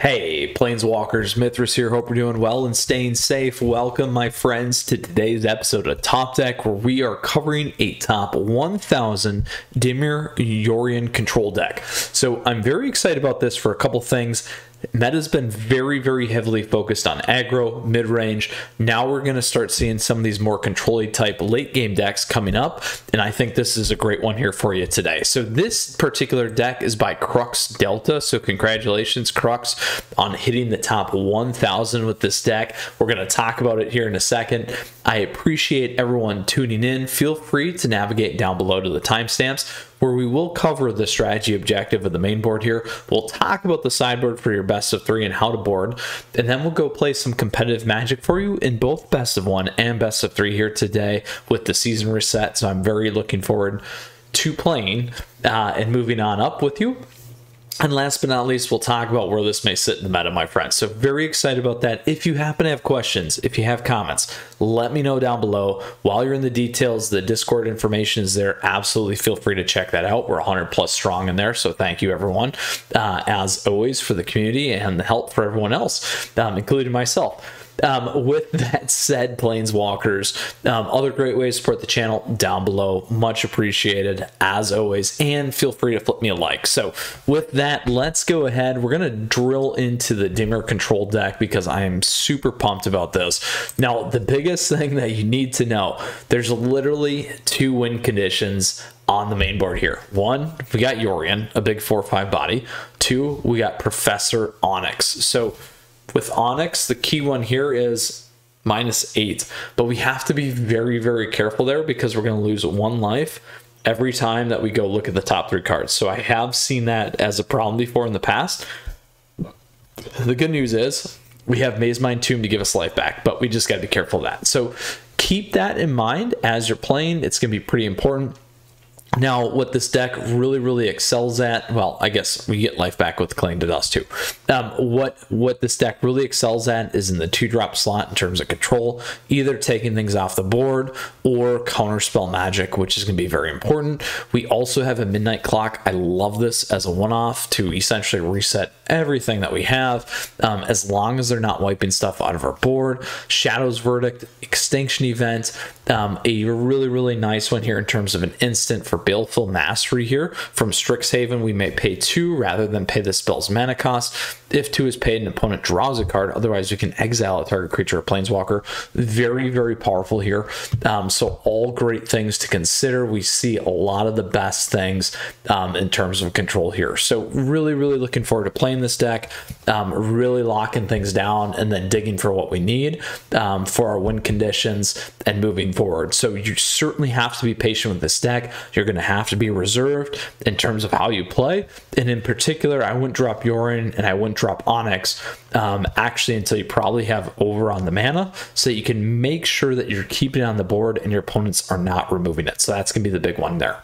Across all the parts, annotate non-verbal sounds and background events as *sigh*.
Hey, Planeswalkers, Mythras here. Hope you're doing well and staying safe. Welcome, my friends, to today's episode of Top Deck, where we are covering a top 1000 Dimir Yorion control deck. So I'm very excited about this for a couple things. Meta's been very, very heavily focused on aggro, mid range. Now we're going to start seeing some of these more control type late game decks coming up, and I think this is a great one here for you today. So, this particular deck is by Crux Delta. So, congratulations, Crux, on hitting the top 1000 with this deck. We're going to talk about it here in a second. I appreciate everyone tuning in. Feel free to navigate down below to the timestamps where we will cover the strategy objective of the main board here. We'll talk about the sideboard for your best of three and how to board, and then we'll go play some competitive magic for you in both best of one and best of three here today with the season reset. So I'm very looking forward to playing uh, and moving on up with you. And last but not least, we'll talk about where this may sit in the meta, my friends. So very excited about that. If you happen to have questions, if you have comments, let me know down below. While you're in the details, the Discord information is there. Absolutely feel free to check that out. We're 100 plus strong in there. So thank you, everyone, uh, as always, for the community and the help for everyone else, um, including myself. Um, with *laughs* that said, Planeswalkers, um, other great ways to support the channel down below. Much appreciated, as always. And feel free to flip me a like. So, with that, let's go ahead. We're going to drill into the Dimir control deck because I am super pumped about this. Now, the biggest thing that you need to know there's literally two win conditions on the main board here. One, we got Yorion, a big 4 5 body. Two, we got Professor Onyx. So, with Onyx, the key one here is minus eight, but we have to be very, very careful there because we're going to lose one life every time that we go look at the top three cards. So I have seen that as a problem before in the past. The good news is we have Mazemind Tome to give us life back, but we just got to be careful of that. So keep that in mind as you're playing. It's going to be pretty important. Now, what this deck really, really excels at, well, I guess we get life back with Clinging to Dust too. Um, what what this deck really excels at is in the two drop slot in terms of control, either taking things off the board or counterspell magic, which is going to be very important. We also have a Midnight Clock. I love this as a one off to essentially reset everything that we have, um, as long as they're not wiping stuff out of our board. Shadow's Verdict, Extinction Event, um, a really, really nice one here in terms of an instant for Baleful Mastery here. From Strixhaven, we may pay two rather than pay the spell's mana cost. If two is paid, an opponent draws a card. Otherwise, we can exile a target creature or planeswalker. Very, very powerful here. Um, so, all great things to consider. We see a lot of the best things um, in terms of control here. So, really, really looking forward to playing this deck, um, really locking things down, and then digging for what we need um, for our win conditions and moving forward. So, you certainly have to be patient with this deck. You're going to have to be reserved in terms of how you play. And in particular, I wouldn't drop Yorion and I wouldn't drop Onyx um, actually until you probably have over on the mana so that you can make sure that you're keeping it on the board and your opponents are not removing it. So that's going to be the big one there.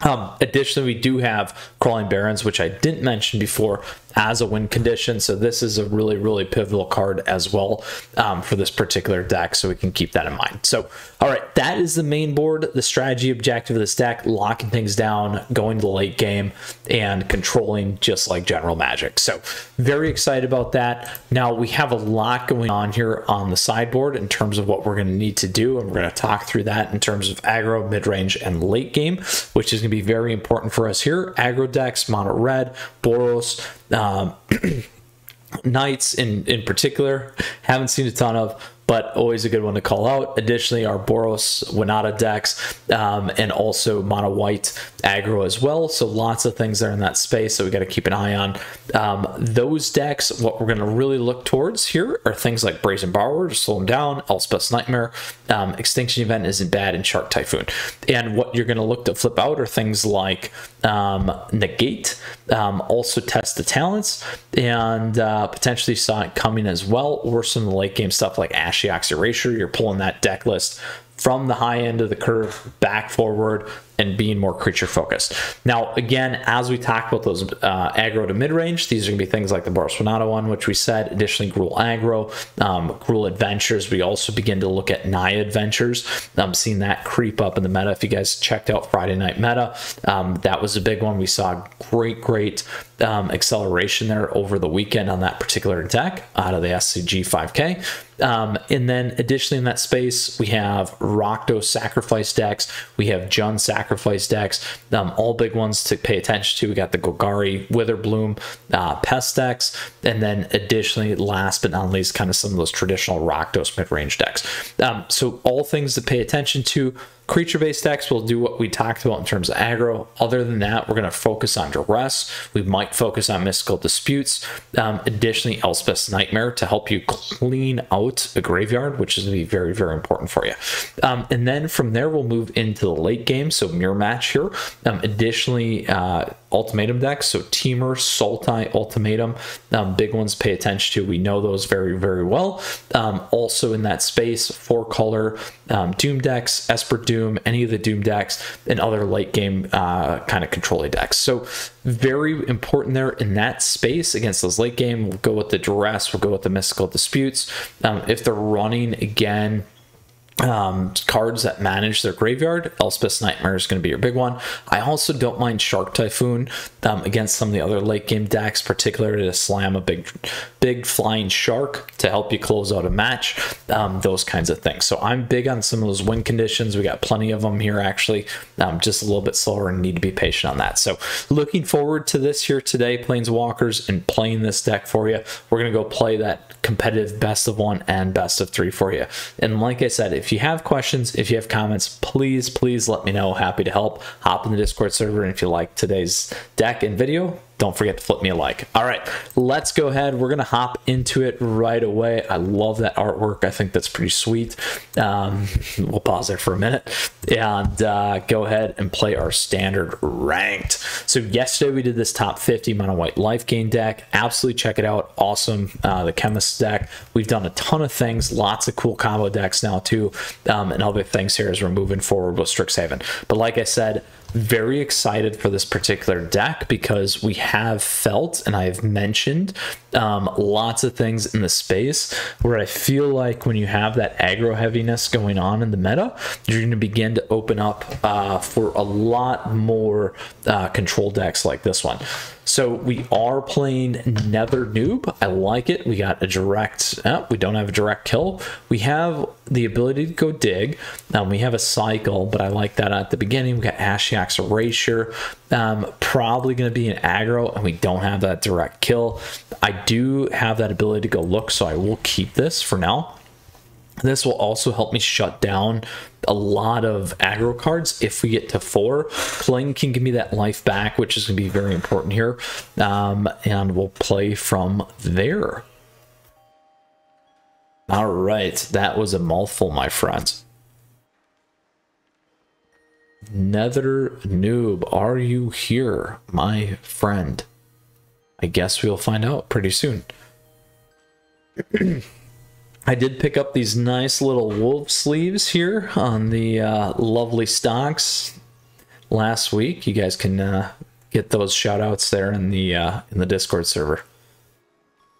Um, additionally, we do have Crawling Barrens, which I didn't mention before, as a win condition. So this is a really, really pivotal card as well um, for this particular deck. So we can keep that in mind. So, all right, that is the main board, the strategy objective of this deck, locking things down, going to the late game, and controlling just like general magic. So very excited about that. Now we have a lot going on here on the sideboard in terms of what we're going to need to do. And we're going to talk through that in terms of aggro, mid-range, and late game, which is going to be very important for us here. Aggro decks, mono red, Boros, um, *clears throat* Knights in, in particular, haven't seen a ton of but always a good one to call out. Additionally, our Boros Winota decks um, and also mono white aggro as well. So lots of things there in that space that we got to keep an eye on. Um, those decks, what we're going to really look towards here are things like Brazen Borrower to slow them down, Elspeth's Nightmare, um, Extinction Event isn't bad, and Shark Typhoon. And what you're going to look to flip out are things like um, Negate, um, also test the talents, and uh, potentially Saw It Coming as well, or some late game stuff like Ashiok's Erasure. You're pulling that deck list from the high end of the curve back forward and being more creature focused. Now, again, as we talk about those uh, aggro to mid range, these are going to be things like the Winota one, which we said. Additionally, Gruul aggro, um, Gruul adventures. We also begin to look at Naya adventures. I'm seeing that creep up in the meta. If you guys checked out Friday Night Meta, um, that was a big one. We saw great, great um, acceleration there over the weekend on that particular deck out of the SCG 5K. Um, and then additionally in that space, we have Rakdos sacrifice decks, we have Jund sacrifice decks, um, all big ones to pay attention to. We got the Golgari Witherbloom uh, pest decks, and then additionally, last but not least, kind of some of those traditional Rakdos mid-range decks. Um, so all things to pay attention to Creature based decks will do what we talked about in terms of aggro. Other than that, we're going to focus on duress. We might focus on mystical disputes. Um, additionally, Elspeth's Nightmare to help you clean out a graveyard, which is going to be very, very important for you. Um, and then from there, we'll move into the late game. So, mirror match here. Um, additionally, uh, ultimatum decks. So, Temur, Sultai, Ultimatum, um, big ones pay attention to. We know those very, very well. Um, also in that space, four color um, Doom decks, Esper Doom any of the Doom decks, and other late game uh, kind of controlling decks. So very important there in that space against those late game. We'll go with the duress. We'll go with the mystical disputes. Um, if they're running again um, cards that manage their graveyard. Elspeth's Nightmare is going to be your big one. I also don't mind Shark Typhoon um, against some of the other late game decks, particularly to slam a big, big flying shark to help you close out a match. Um, those kinds of things. So I'm big on some of those win conditions. We got plenty of them here actually. Um, just a little bit slower and need to be patient on that. So looking forward to this here today, Planeswalkers, and playing this deck for you. We're going to go play that competitive best of one and best of three for you. And like I said, if you have questions, if you have comments, please, please let me know. Happy to help. Hop in the Discord server. And if you like today's deck and video, don't forget to flip me a like. All right, let's go ahead. We're going to hop into it right away. I love that artwork. I think that's pretty sweet. Um, *laughs* we'll pause there for a minute and uh, go ahead and play our standard ranked. So yesterday we did this top 50 mono white life gain deck. Absolutely check it out. Awesome. Uh, the chemist deck. We've done a ton of things. Lots of cool combo decks now too. Um, and other things here as we're moving forward with Strixhaven. But like I said, very excited for this particular deck because we have felt and I've mentioned um, lots of things in the space where I feel like when you have that aggro heaviness going on in the meta, you're going to begin to open up uh, for a lot more uh, control decks like this one. So we are playing Nether Noob. I like it. We got a direct, oh, we don't have a direct kill. We have the ability to go dig. Um, we have a cycle, but I like that at the beginning. We got Ashiok's Erasure. Um, probably going to be an aggro, and we don't have that direct kill. I do have that ability to go look, so I will keep this for now. This will also help me shut down a lot of aggro cards if we get to four. Cling can give me that life back, which is going to be very important here. Um, and we'll play from there. All right, that was a mouthful, my friends. Nether Noob, are you here, my friend? I guess we'll find out pretty soon. *clears throat* I did pick up these nice little wolf sleeves here on the uh, lovely stocks last week. You guys can uh, get those shout outs there in the uh, in the Discord server.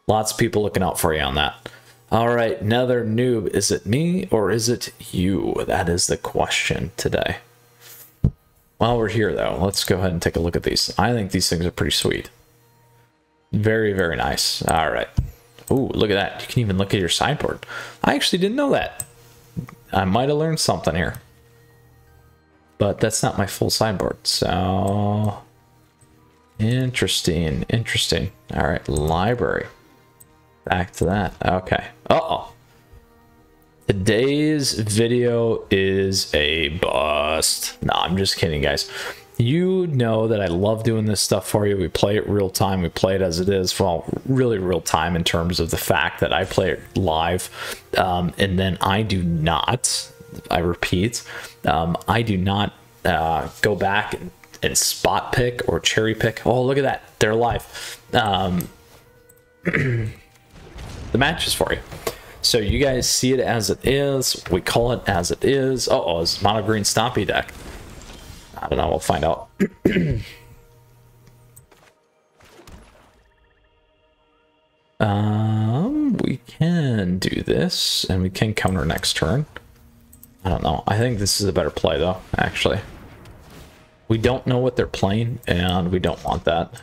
Lots of people looking out for you on that. All right, another noob. Is it me or is it you? That is the question today. While we're here, though, let's go ahead and take a look at these. I think these things are pretty sweet. Very, very nice. All right. Ooh, look at that. You can even look at your sideboard. I actually didn't know that. I might have learned something here. But that's not my full sideboard, so... Interesting, interesting. All right, library. Back to that. Okay. Uh-oh. Today's video is a bust. No, I'm just kidding, guys you know that I love doing this stuff for you. We play it real time. We play it as it is. Well, really real time in terms of the fact that I play it live. Um, and then I do not, I repeat, um, I do not uh, go back and, spot pick or cherry pick. Oh, look at that. They're live. Um, *clears throat* the match is for you. So you guys see it as it is. We call it as it is. Uh oh, it's mono green stompy deck. I don't know. We'll find out. *clears throat* um, we can do this, and we can counter next turn. I don't know. I think this is a better play, though, actually. We don't know what they're playing, and we don't want that.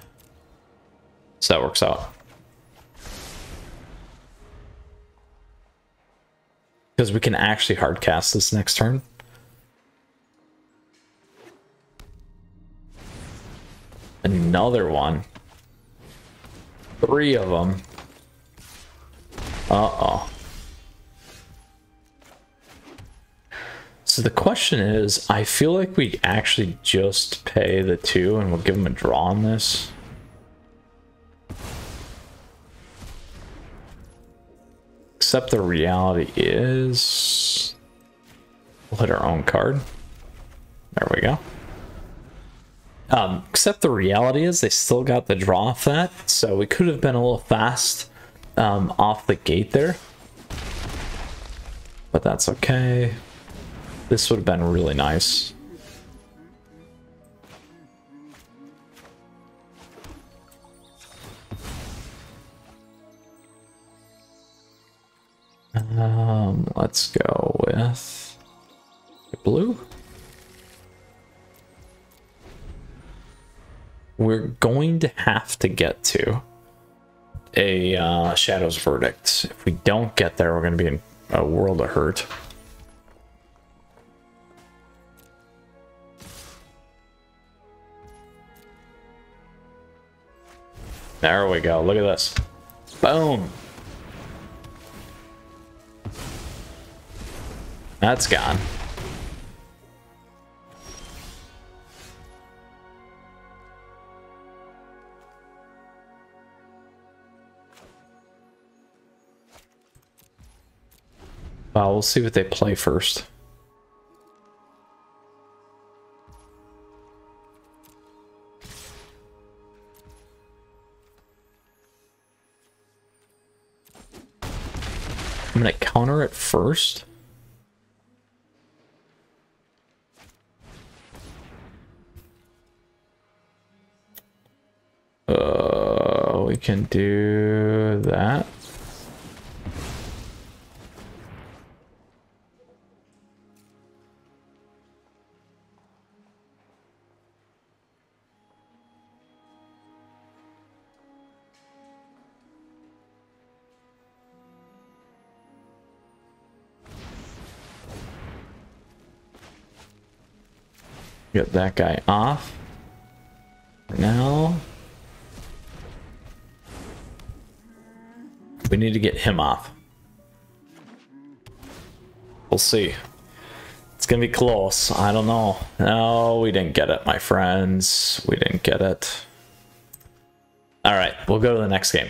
So that works out. Because we can actually hardcast this next turn. Another one. Three of them. Uh-oh. So the question is, I feel like we actually just pay the two and we'll give them a draw on this. Except the reality is... We'll hit our own card. There we go. Um, except the reality is they still got the draw off that, so we could have been a little fast um, off the gate there. But that's okay. This would have been really nice. Um, let's go with blue. we're going to have to get to a uh, Shadow's Verdict. If we don't get there, we're going to be in a world of hurt. There we go. Look at this. Boom. That's gone. Well, we'll see what they play first. I'm gonna counter it first. Can do that. Get that guy off. Now. Need to get him off. We'll see. It's gonna be close. I don't know. No, we didn't get it, my friends. We didn't get it. All right, we'll go to the next game.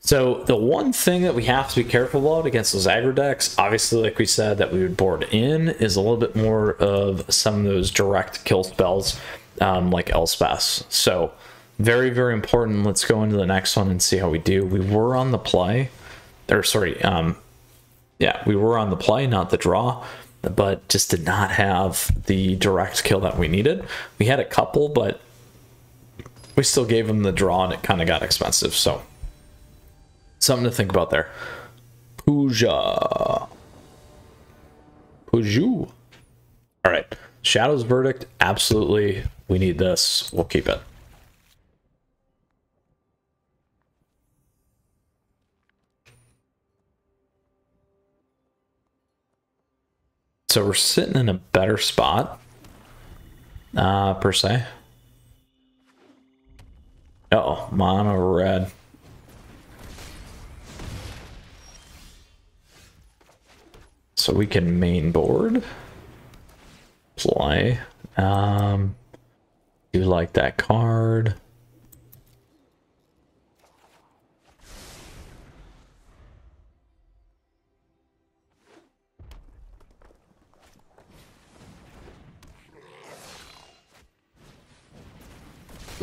So the one thing that we have to be careful about against those aggro decks, obviously, like we said, that we would board in, is a little bit more of some of those direct kill spells, um, like Elspeth. So very, very important. Let's go into the next one and see how we do. We were on the play, or sorry, um, yeah, we were on the play, not the draw, but just did not have the direct kill that we needed. We had a couple, but we still gave them the draw, and it kind of got expensive. So something to think about there. Puja. Puju. All right. Shadow's verdict. Absolutely. We need this. We'll keep it. So we're sitting in a better spot, uh, per se. Uh oh, mono red. So we can main board. Play. Um, do like that card.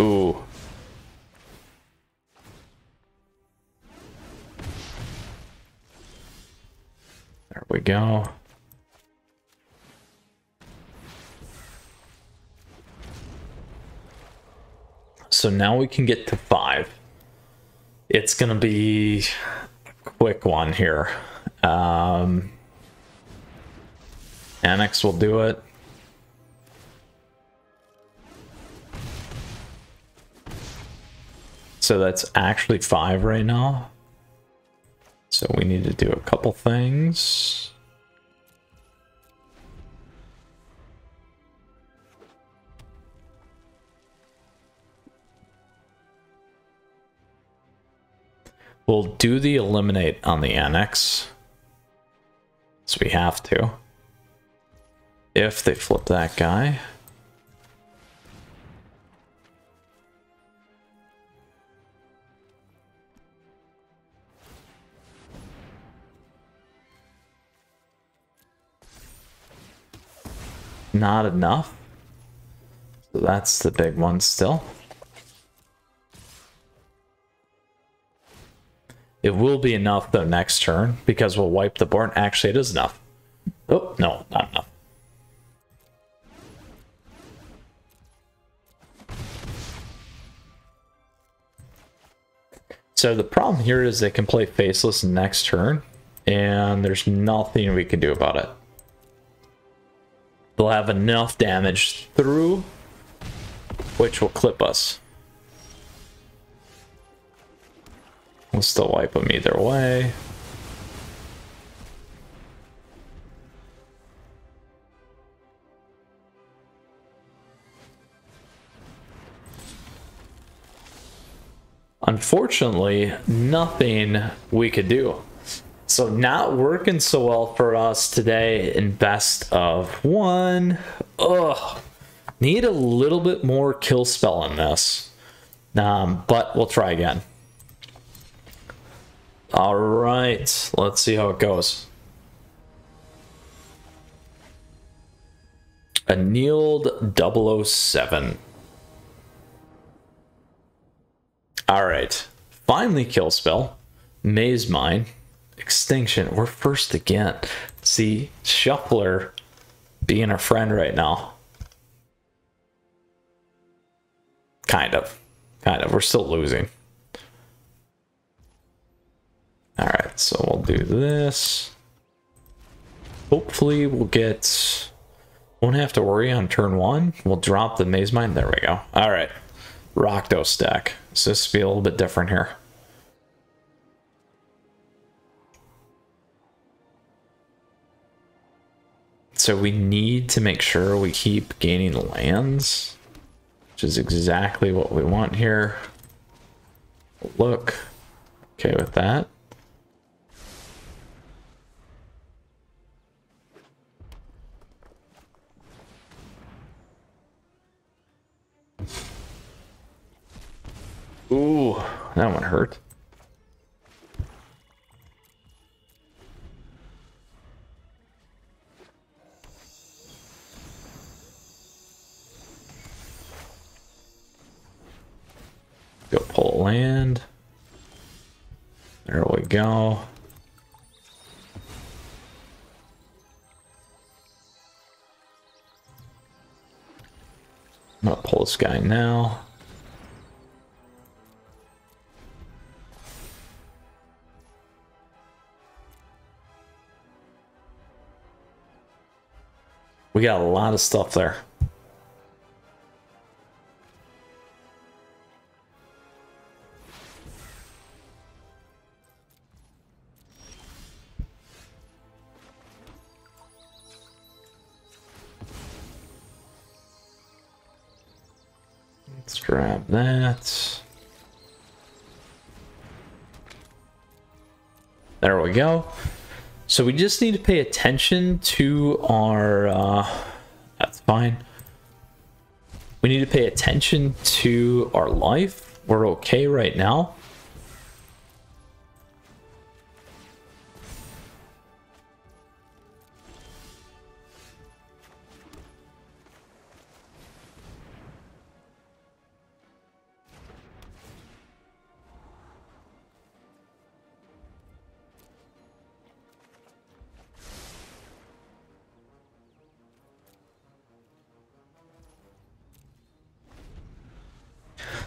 Ooh. There we go. So now we can get to five. It's going to be a quick one here. Um, Annex will do it. So that's actually five right now. So we need to do a couple things. We'll do the eliminate on the annex. So we have to. If they flip that guy. Not enough. So that's the big one still. It will be enough though next turn because we'll wipe the board. Actually, it is enough. Oh, no, not enough. So the problem here is they can play Faceless next turn, and there's nothing we can do about it. They'll have enough damage through, which will clip us. We'll still wipe them either way. Unfortunately, nothing we could do. So not working so well for us today in best of one. Ugh. Need a little bit more kill spell in this. Um, but we'll try again. All right, let's see how it goes. Annealed 007. All right, finally kill spell. Mazemind. Extinction. We're first again. See, Shuffler being our friend right now. Kind of. Kind of. We're still losing. Alright, so we'll do this. Hopefully we'll get... Won't have to worry on turn one. We'll drop the Mazemind. There we go. Alright. Rakdos stack. So this be a little bit different here. So we need to make sure we keep gaining lands, which is exactly what we want here. Look, okay with that. Ooh, that one hurt. Land. There we go. I'm gonna pull this guy now. We got a lot of stuff there. Go. So we just need to pay attention to our, uh, that's fine. We need to pay attention to our life. We're okay right now.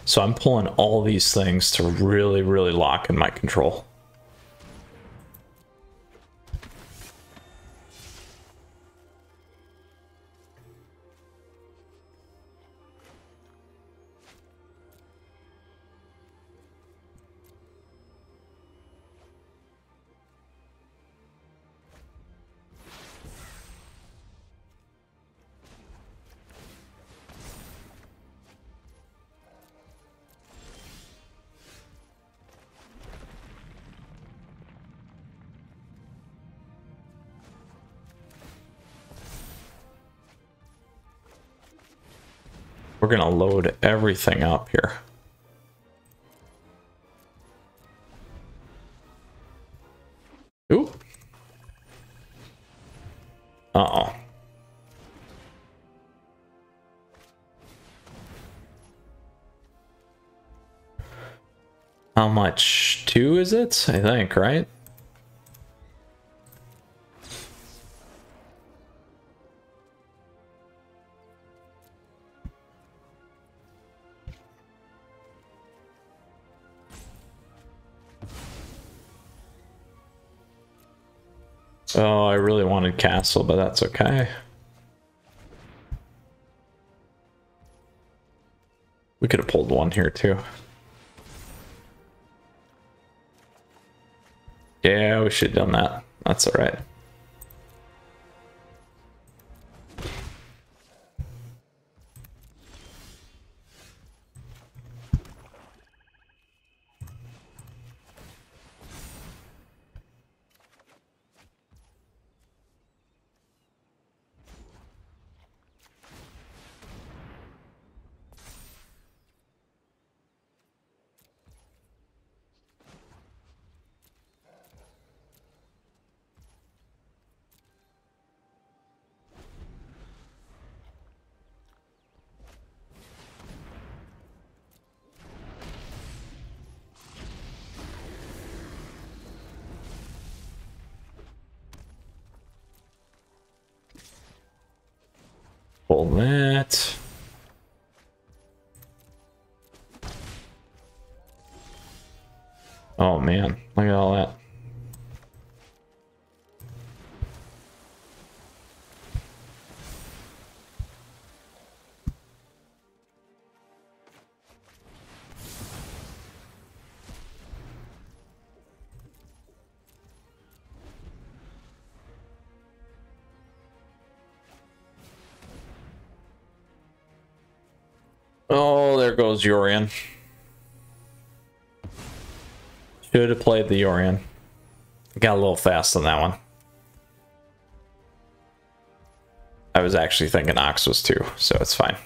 So I'm pulling all these things to really, really lock in my control. We're gonna load everything up here. Ooh. Uh-oh. How much? Two is it? I think, right? Oh, I really wanted castle, but that's okay. We could have pulled one here too. Yeah, we should have done that. That's alright. Oh, there goes Yorion. Should have played the Yorion. Got a little fast on that one. I was actually thinking Ox was too, so it's fine.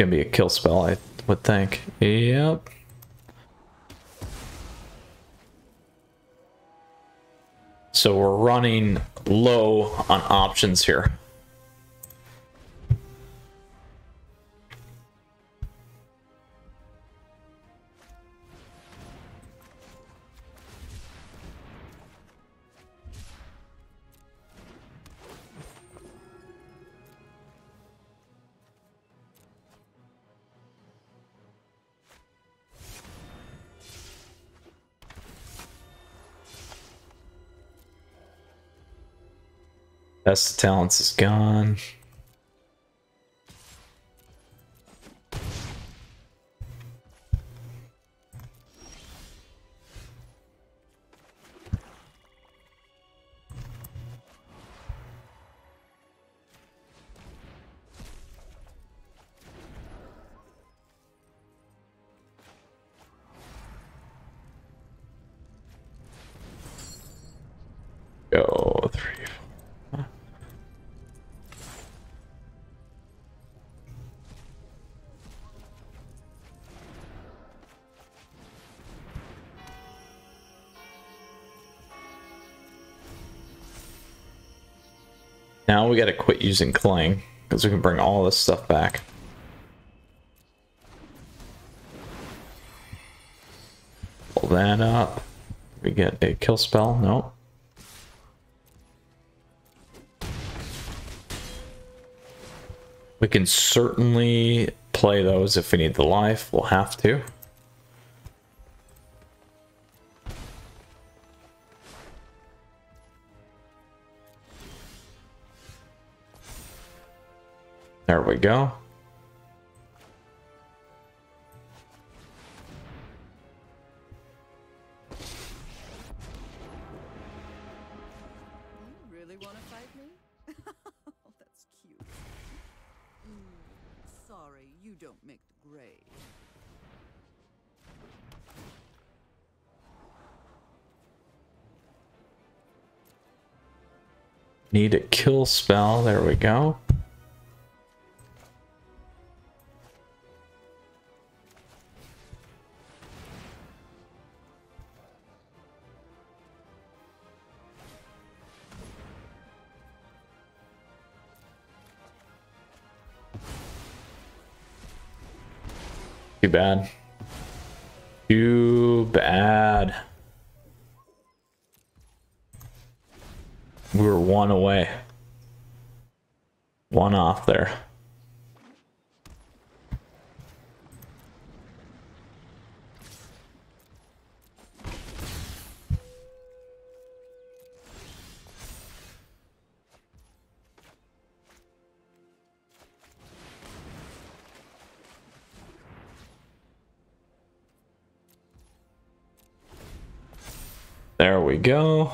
Gonna be a kill spell, I would think. Yep. So we're running low on options here. Best talents is gone. We gotta quit using Cling, because we can bring all this stuff back. Pull that up. We get a kill spell. Nope. We can certainly play those if we need the life. We'll have to. Make we go. *laughs* Need a kill spell. There we go. Bad. Too bad. We were one away. One off there. There we go.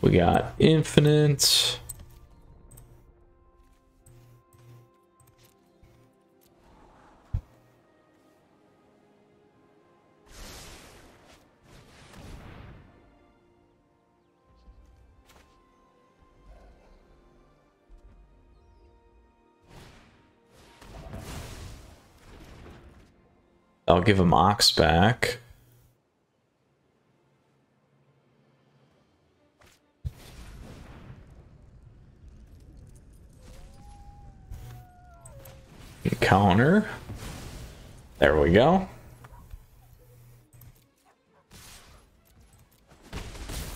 We got infinite. I'll give him Ox back. Counter. There we go.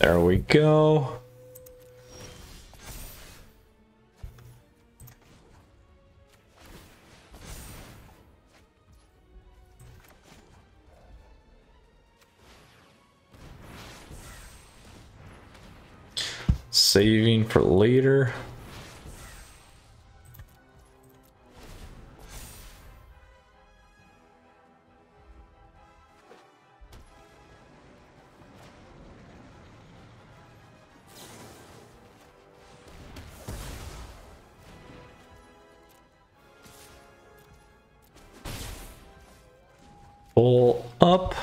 There we go. Saving for later. Pull up.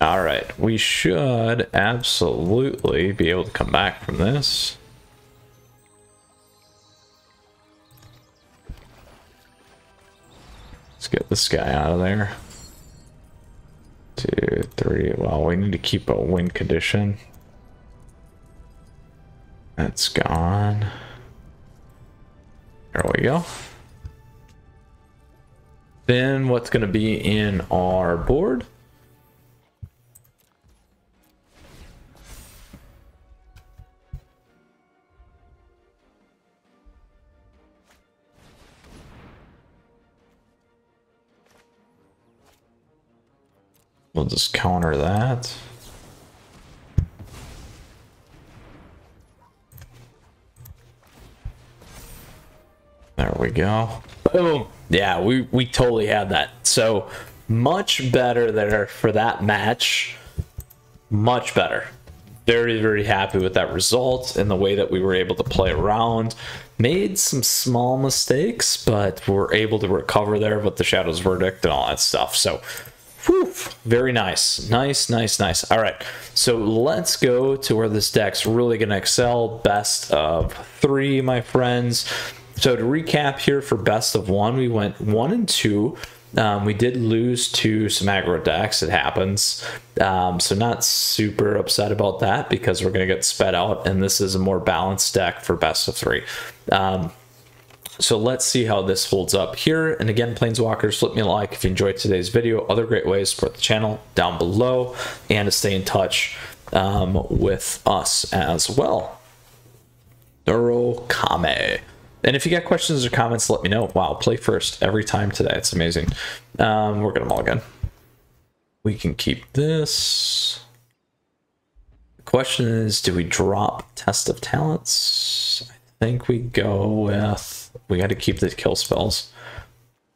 All right, we should absolutely be able to come back from this. Let's get this guy out of there. Two, three. Well, we need to keep a win condition. That's gone. Go. Then what's going to be in our board? We'll just counter that. We go. Boom. Yeah, we, we totally had that. So much better there for that match. Much better. Very, very happy with that result and the way that we were able to play around. Made some small mistakes, but we're able to recover there with the Shadows Verdict and all that stuff. So Whew, very nice. Nice, nice, nice. All right. So let's go to where this deck's really going to excel. Best of three, my friends. So to recap here for best of one, we went one and two. Um, we did lose to some aggro decks. It happens. Um, so not super upset about that because we're going to get sped out, and this is a more balanced deck for best of three. Um, so let's see how this holds up here. And again, Planeswalkers, flip me a like if you enjoyed today's video. Other great ways to support the channel down below and to stay in touch um, with us as well. Neuro Kame. And if you got questions or comments, let me know. Wow, play first every time today. It's amazing. Um, we're going to mulligan. We can keep this. The question is, do we drop Test of Talents? I think we go with we got to keep the kill spells.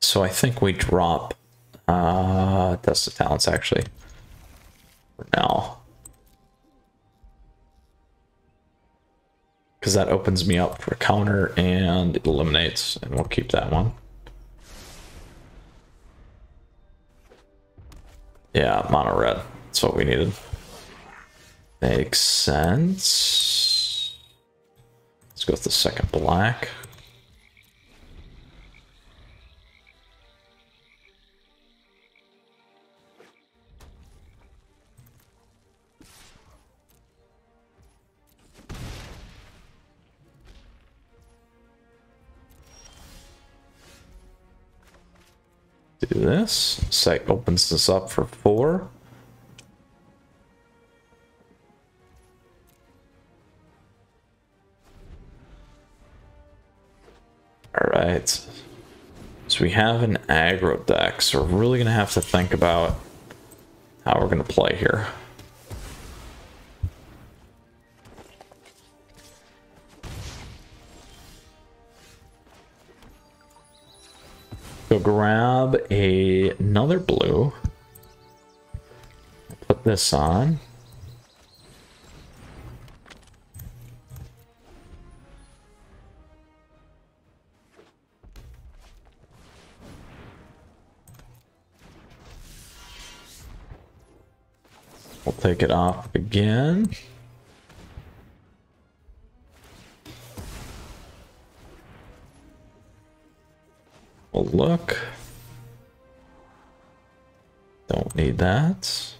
So I think we drop uh, Test of Talents actually for now. Because that opens me up for counter and it eliminates, and we'll keep that one. Yeah, mono red. That's what we needed. Makes sense. Let's go with the second black. Do this. Site opens this up for four. All right. So we have an aggro deck, so we're really gonna have to think about how we're gonna play here. Go grab a, another blue. Put this on. We'll take it off again. We'll look. Don't need that.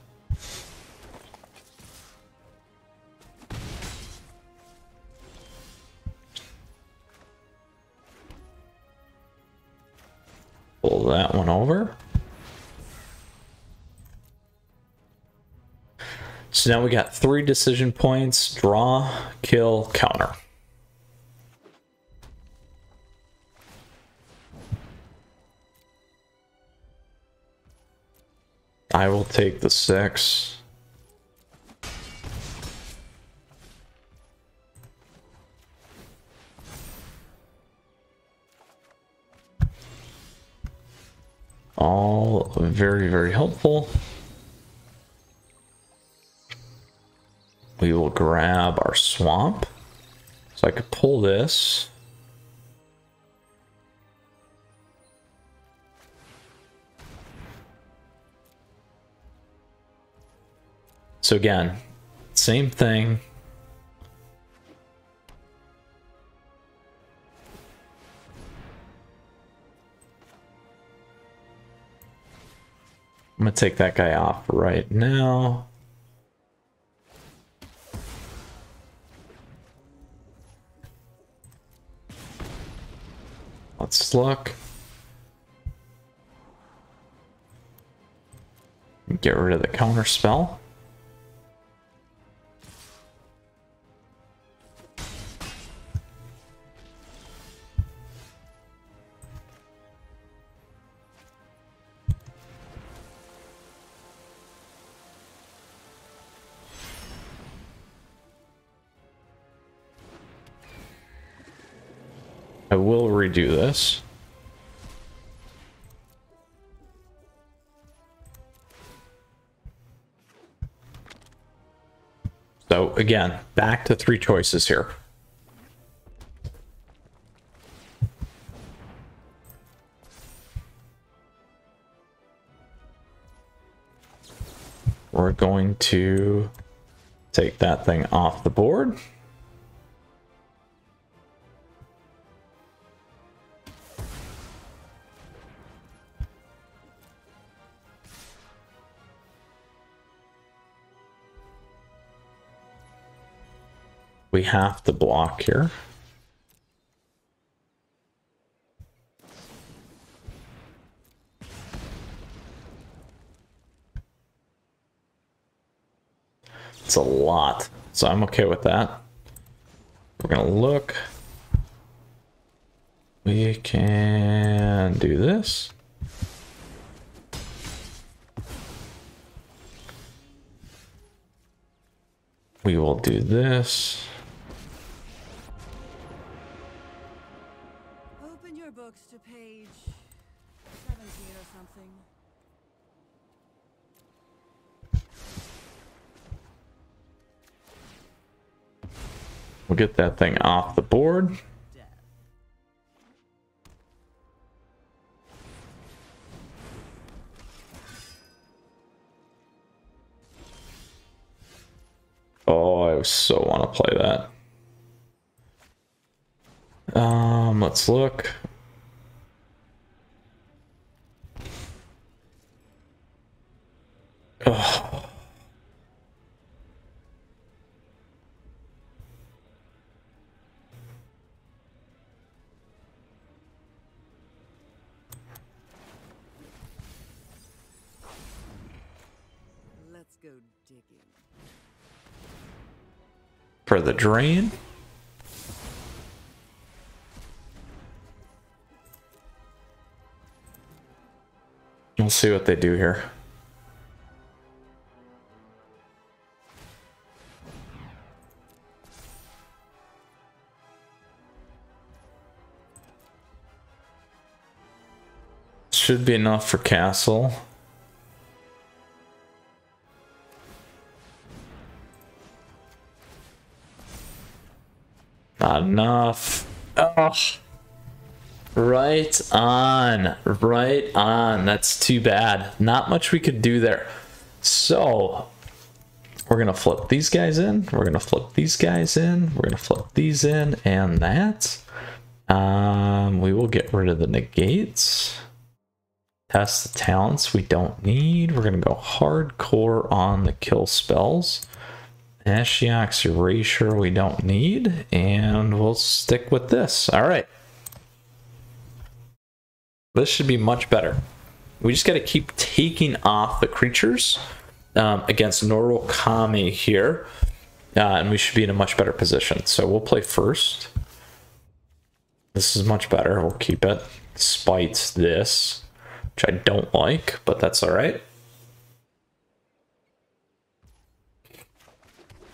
Pull that one over. So now we got three decision points, draw, kill, counter. I will take the six. All very, very helpful. We will grab our swamp. So I could pull this. So again, same thing. I'm gonna take that guy off right now. Let's look. Get rid of the counter spell. Redo this. So again, back to three choices here. We're going to take that thing off the board. We have to block here. It's a lot, so I'm okay with that. We're gonna look. We can do this. We will do this. We'll get that thing off the board. Oh, I so want to play that. Um, let's look. Ugh. Go digging. for the drain. We'll see what they do here. Should be enough for castle. Not enough. Ugh. Right on. Right on. That's too bad. Not much we could do there. So we're gonna flip these guys in. We're gonna flip these guys in. We're gonna flip these in and that. Um, we will get rid of the negates. Test of Talents we don't need. We're gonna go hardcore on the kill spells. Ashiok's erasure we don't need, and we'll stick with this. All right. This should be much better. We just got to keep taking off the creatures um, against Noral Kami here, uh, and we should be in a much better position. So we'll play first. This is much better. We'll keep it, despite this, which I don't like, but that's all right.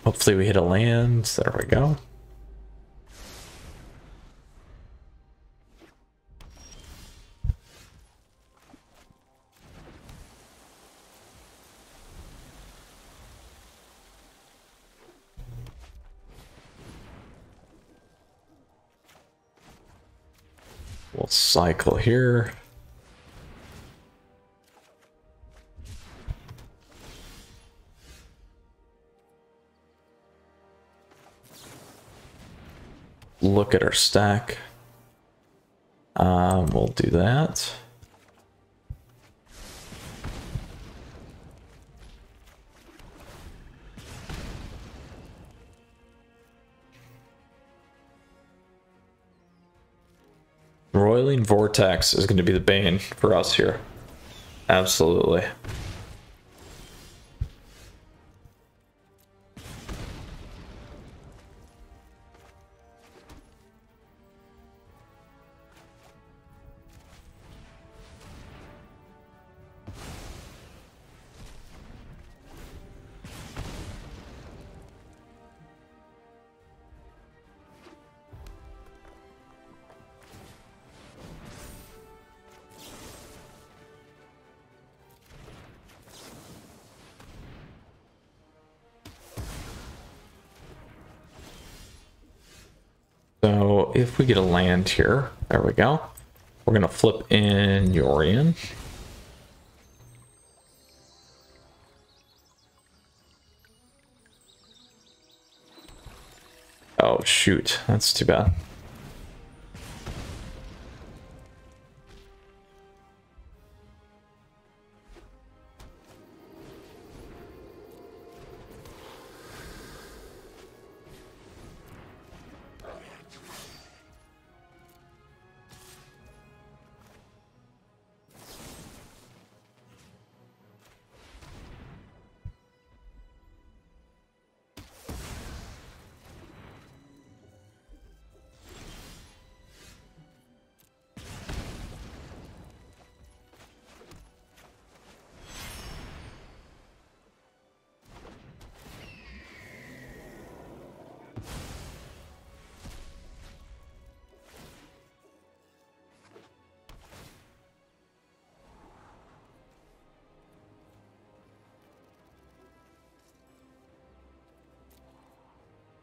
Hopefully we hit a land. There we go. We'll cycle here. Look at our stack. Um, we'll do that. Roiling Vortex is going to be the bane for us here. Absolutely. So if we get a land here, there we go. We're gonna flip in Yorion. Oh shoot, that's too bad.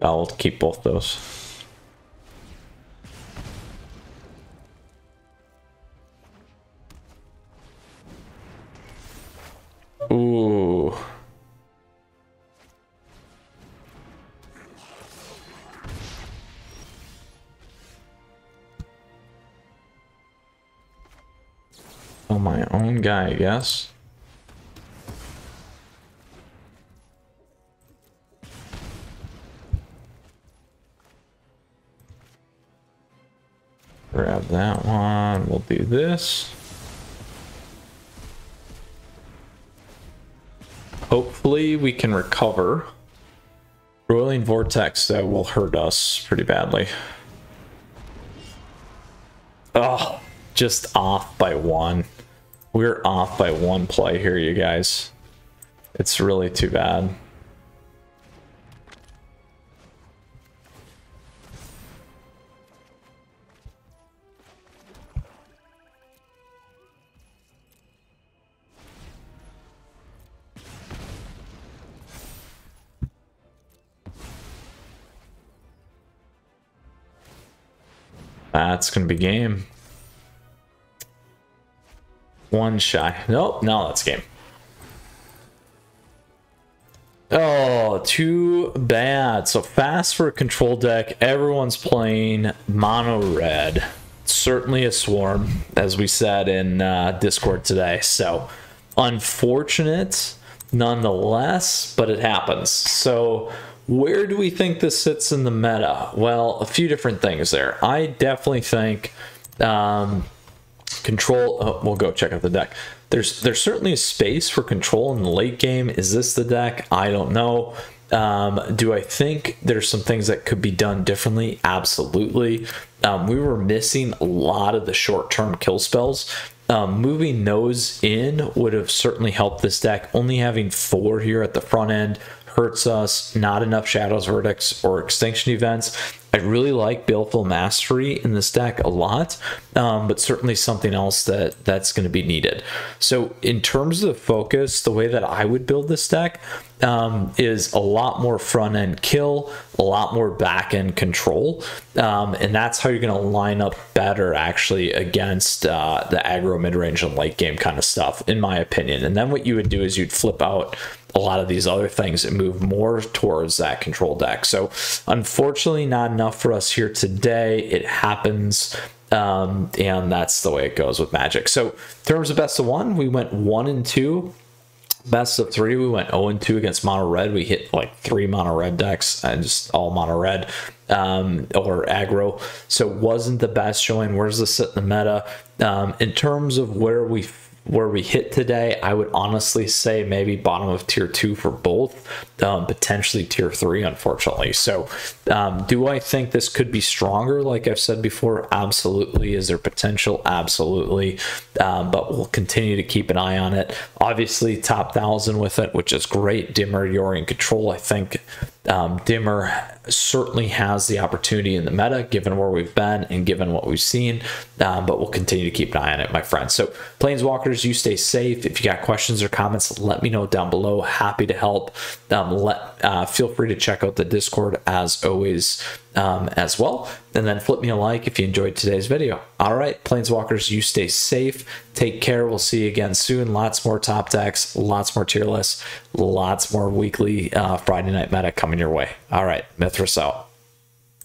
I'll keep both those. Ooh. Oh, my own guy, I guess. Do this. Hopefully we can recover. Roiling Vortex that will hurt us pretty badly. Oh, just off by one. We're off by one play here, you guys. It's really too bad. That's gonna be game. One shy. Nope, no, that's game. Oh, too bad. So fast for a control deck. Everyone's playing mono red. Certainly a swarm, as we said in uh, Discord today. So unfortunate nonetheless, but it happens. So where do we think this sits in the meta? Well, a few different things there. I definitely think um, control. Oh, we'll go check out the deck. There's there's certainly a space for control in the late game. Is this the deck? I don't know. Um, do I think there's some things that could be done differently? Absolutely. Um, we were missing a lot of the short term kill spells. Um, moving those in would have certainly helped this deck. Only having four here at the front end hurts us. Not enough Shadows Verdicts or Extinction events. I really like Baleful Mastery in this deck a lot, um, but certainly something else that that's going to be needed. So in terms of the focus, the way that I would build this deck um, is a lot more front end kill, a lot more back end control, um, and that's how you're going to line up better actually against uh, the aggro mid range and late game kind of stuff, in my opinion. And then what you would do is you'd flip out a lot of these other things and move more towards that control deck. So unfortunately, not enough for us here today. It happens. Um, and that's the way it goes with Magic. So in terms of best of one, we went one and two. Best of three, we went 0 and 2 against mono red. We hit like three mono red decks and just all mono red um, or aggro. So wasn't the best showing. Where's the sit in the meta? Um, in terms of where we where we hit today, I would honestly say maybe bottom of tier two for both, um, potentially tier three, unfortunately. So, um, do I think this could be stronger? Like I've said before, absolutely. Is there potential? Absolutely. Um, but we'll continue to keep an eye on it. Obviously, top thousand with it, which is great. Dimir, Yorion control. I think um, Dimir certainly has the opportunity in the meta, given where we've been and given what we've seen. Um, but we'll continue to keep an eye on it, my friends. So, Planeswalkers, you stay safe. If you got questions or comments, let me know down below. Happy to help. Um, let uh, feel free to check out the Discord as always um, as well. And then flip me a like if you enjoyed today's video. All right, Planeswalkers, you stay safe. Take care. We'll see you again soon. Lots more top decks, lots more tier lists, lots more weekly uh, Friday night meta coming your way. All right, Mythras out.